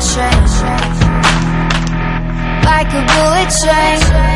Train. Like a bullet train.